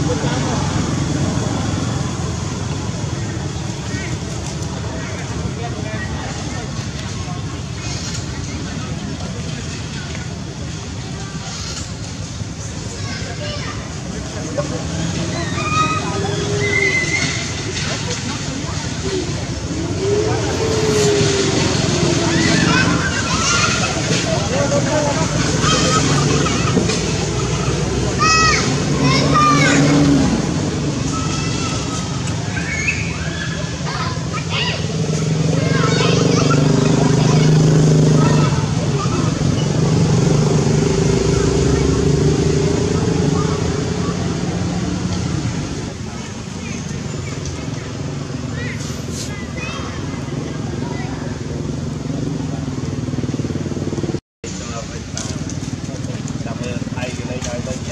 សម្